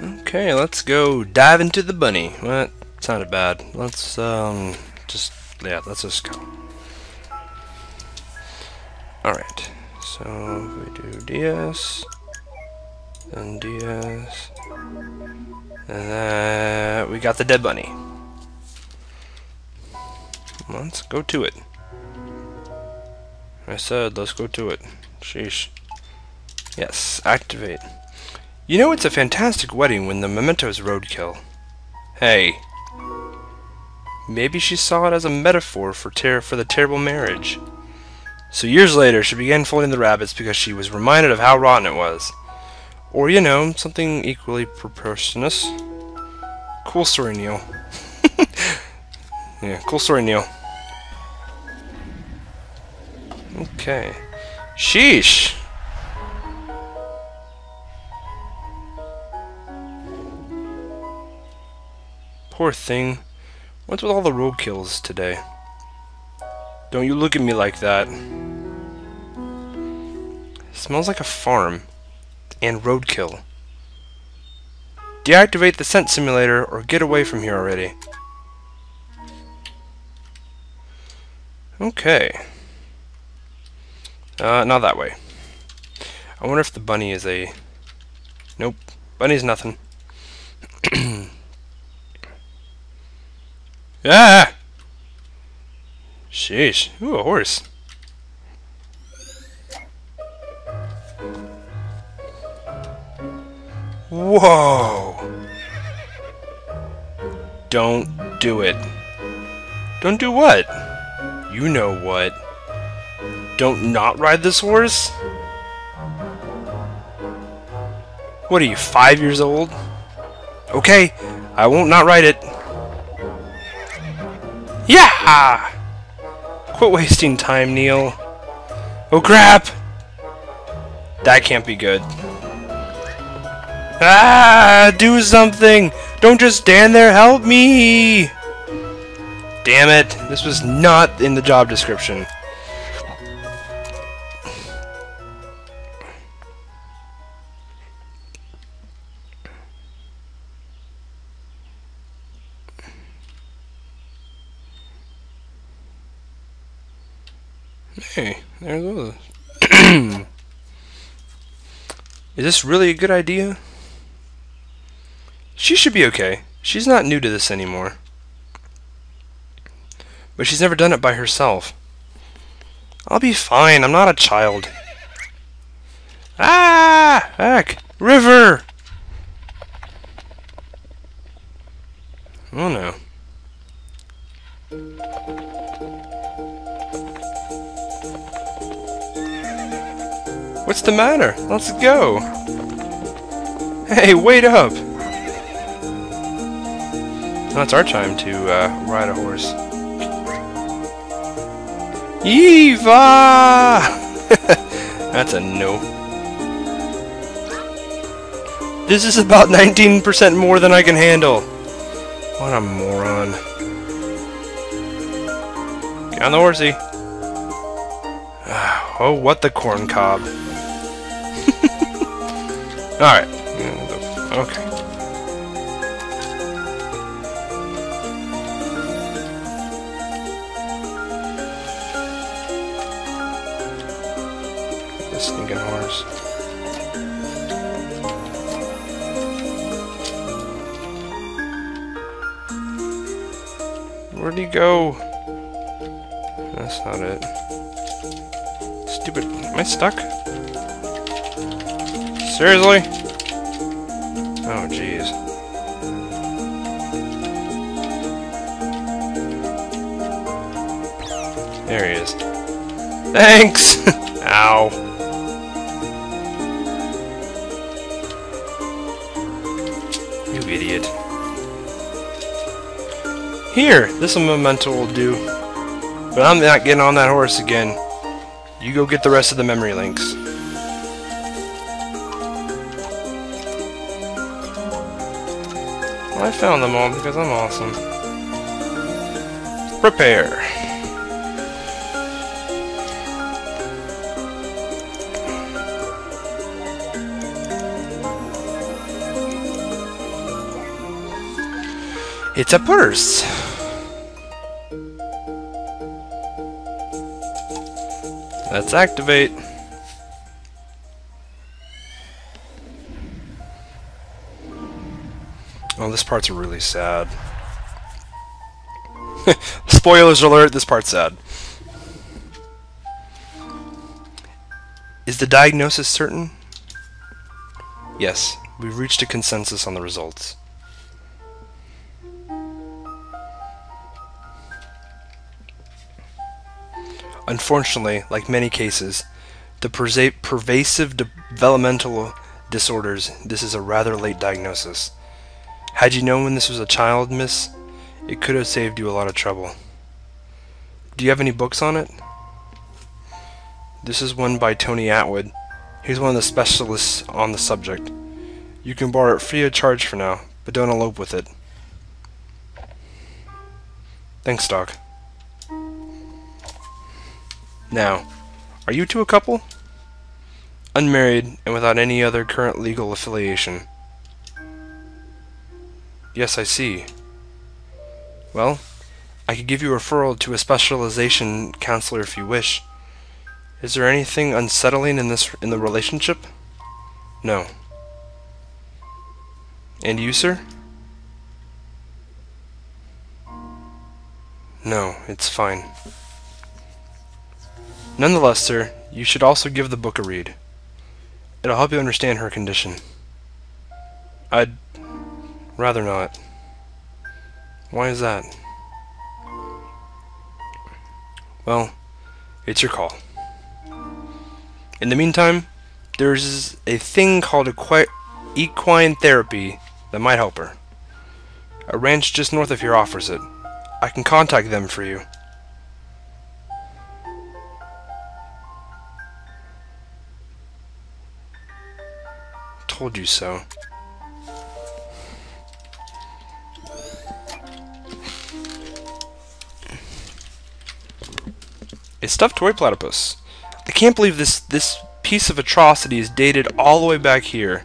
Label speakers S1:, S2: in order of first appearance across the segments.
S1: Okay, let's go dive into the bunny. Well, that sounded bad. Let's, um, just, yeah, let's just go. Alright, so we do DS, then DS, and then we got the dead bunny. Let's go to it. I said, let's go to it. Sheesh. Yes, activate. You know it's a fantastic wedding when the memento's roadkill. Hey. Maybe she saw it as a metaphor for for the terrible marriage. So years later, she began folding the rabbits because she was reminded of how rotten it was. Or, you know, something equally proportionous. Cool story, Neil. yeah, cool story, Neil. Okay. Sheesh! Poor thing. What's with all the roadkills today? Don't you look at me like that. It smells like a farm. And roadkill. Deactivate the scent simulator or get away from here already. Okay. Uh, not that way. I wonder if the bunny is a... Nope. Bunny's nothing. Ah! Sheesh. Ooh, a horse. Whoa! Don't do it. Don't do what? You know what. Don't not ride this horse? What are you, five years old? Okay, I won't not ride it. Yeah! Quit wasting time, Neil. Oh crap! That can't be good. Ah! Do something! Don't just stand there, help me! Damn it, this was not in the job description. Hey, there goes. Is this really a good idea? She should be okay. She's not new to this anymore. But she's never done it by herself. I'll be fine. I'm not a child. Ah! Heck! River! Oh no. What's the matter? Let's go! Hey, wait up! Now it's our time to uh, ride a horse. Eva! That's a no. This is about 19% more than I can handle. What a moron. Get on the horsey. Oh, what the corn cob. Alright. Okay. The horse. Where'd he go? That's not it. Stupid. Am I stuck? Seriously? Oh, jeez. There he is. Thanks! Ow. You idiot. Here, this memento will do. But I'm not getting on that horse again. You go get the rest of the memory links. Well, I found them all because I'm awesome. Prepare! It's a purse! Let's activate. Oh, this part's really sad. Spoilers alert, this part's sad. Is the diagnosis certain? Yes, we've reached a consensus on the results. Unfortunately, like many cases, the pervasive developmental disorders, this is a rather late diagnosis. Had you known when this was a child, miss, it could have saved you a lot of trouble. Do you have any books on it? This is one by Tony Attwood. He's one of the specialists on the subject. You can borrow it free of charge for now, but don't elope with it. Thanks, Doc. Now, are you two a couple? Unmarried and without any other current legal affiliation. Yes, I see. Well, I could give you a referral to a specialization counselor if you wish. Is there anything unsettling in this in the relationship? No. And you, sir? No, it's fine. Nonetheless, sir, you should also give the book a read. It'll help you understand her condition. I'd rather not. Why is that? Well, it's your call. In the meantime, there's a thing called equine therapy that might help her. A ranch just north of here offers it. I can contact them for you. told you so. A stuffed toy platypus. I can't believe this this piece of atrocity is dated all the way back here.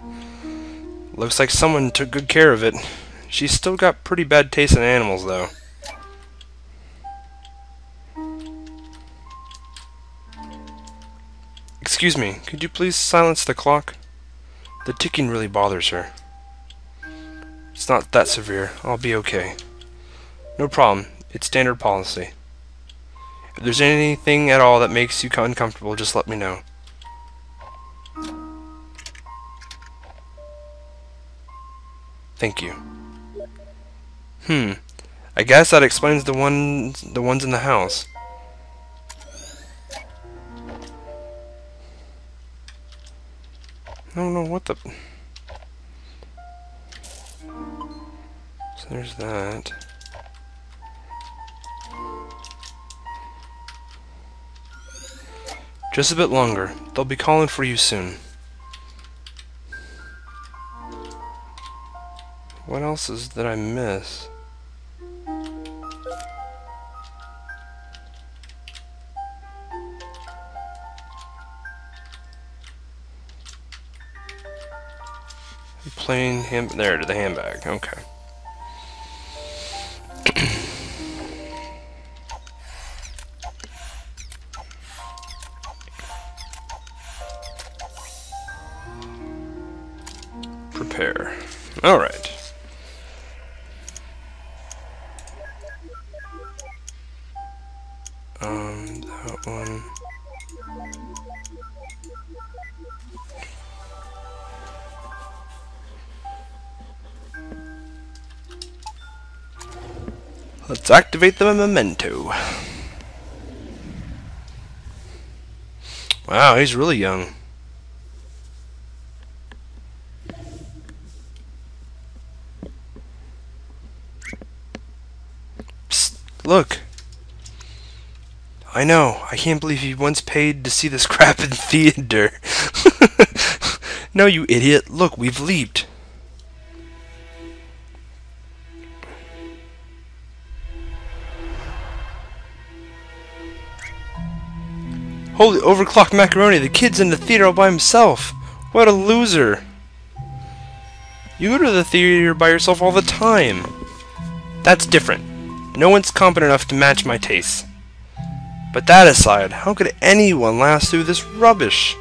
S1: Looks like someone took good care of it. She's still got pretty bad taste in animals, though. Excuse me, could you please silence the clock? The ticking really bothers her. It's not that severe. I'll be okay. No problem. It's standard policy. If there's anything at all that makes you uncomfortable, just let me know. Thank you. Hmm. I guess that explains the ones the ones in the house. I don't know what the... So there's that. Just a bit longer. They'll be calling for you soon. What else is that I miss? Plain hand there to the handbag. Okay. Prepare. All right. Um, that one. Let's activate the memento. Wow, he's really young. Psst, look. I know, I can't believe he once paid to see this crap in theater. no, you idiot. Look, we've leaped. Holy overclocked macaroni, the kid's in the theater all by himself. What a loser. You go to the theater by yourself all the time. That's different. No one's competent enough to match my tastes. But that aside, how could anyone last through this rubbish?